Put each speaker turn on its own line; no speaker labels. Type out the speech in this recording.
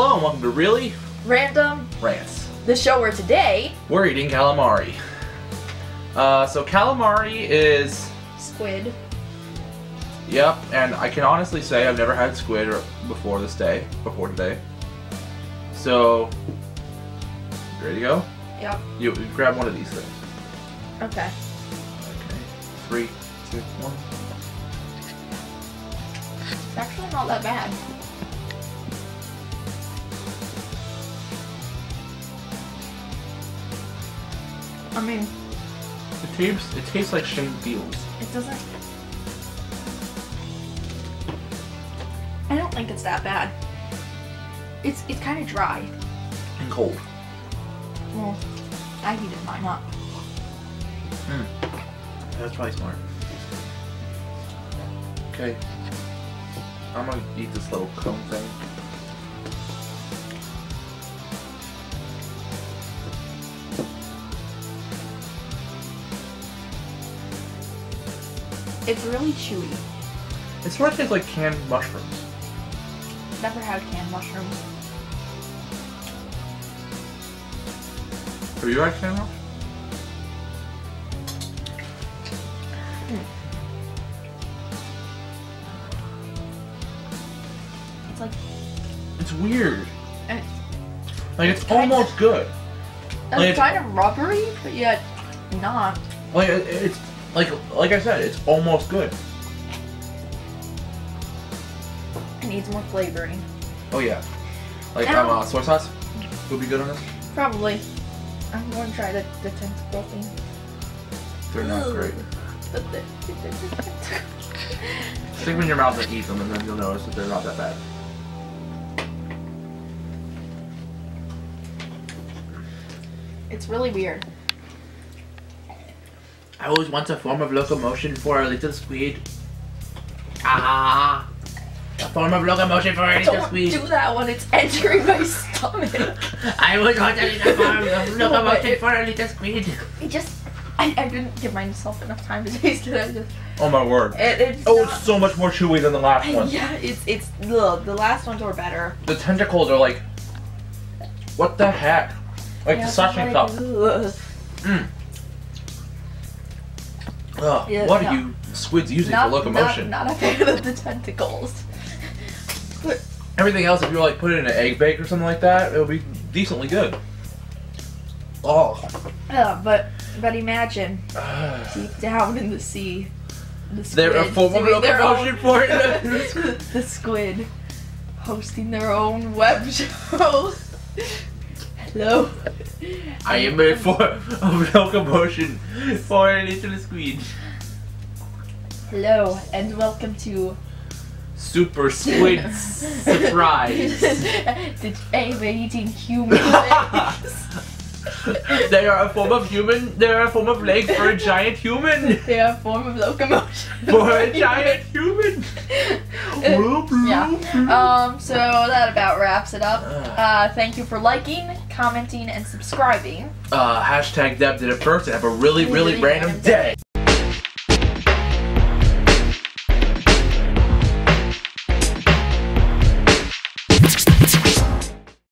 Hello and welcome to Really
Random,
Rants.
the show where today,
We're eating calamari. Uh, so calamari is,
squid.
yep, and I can honestly say I've never had squid before this day, before today. So, ready to go?
Yep.
You, you grab one of these things.
Okay.
Okay. Three, two, one.
It's actually not that bad. I mean,
It tastes, it tastes like Shane Fields.
it doesn't. I don't think it's that bad. It's it's kind of dry.
And cold.
Well, I heated mine up. Hmm.
That's probably smart. Okay. I'm gonna eat this little cone thing.
It's really chewy.
It sort of tastes like canned mushrooms.
Never had canned mushrooms.
Have you had canned mushrooms? Hmm.
It's like
It's weird.
And
Like it's
it's
almost good.
it's
Like-
kind of rubbery, but yet not.
Like it- it's like like I said, it's almost good.
It needs more flavoring.
Oh yeah. Like um, uh, soy sauce would be good on this.
Probably. I'm going to try the, the tentacle thing.
They're not
Ooh.
great. Stick them in your mouth and eat them, and then you'll notice that they're not that bad.
it's really weird.
I always want a form of locomotion for a little squid. Ah, a form of locomotion for a little
Don't
squid.
do that one. it's entering my stomach.
I always want a little form of
No, but
locomotion
it-
for a little squid.
It just. I, I didn't give myself enough time to taste it. I just.
Oh my word!
It, it's
Oh,
not-
it's so much more chewy than the last one.
Yeah, it's it's ugh, the last ones were better.
The tentacles are like, what the heck? Like
Yeah,
the suction cup.
ugh.
Ugh,
Yeah,
what
no.
are you squids using
Not,
for locomotion?
Not, not a fan of the tentacles. But
Everything else, if you like put it in an egg bake or something like that, it would be decently good. Oh.
uh, but but imagine deep down in the sea, the squid
They're a form of locomotion for it.
the squid hosting their own web show. Hello.
I am a form of locomotion for a little squid.
Hello and welcome to
Super squid surprise.
the favorite eating human.
they are a form of human. They are a form of leg for a giant human.
They are a form of locomotion.
For a giant human.
yeah. Um, so that about wraps it up. Uh, thank you for liking, commenting, and subscribing.
Uh, hashtag Deb did it first and have a really, really
Really
random
random
day.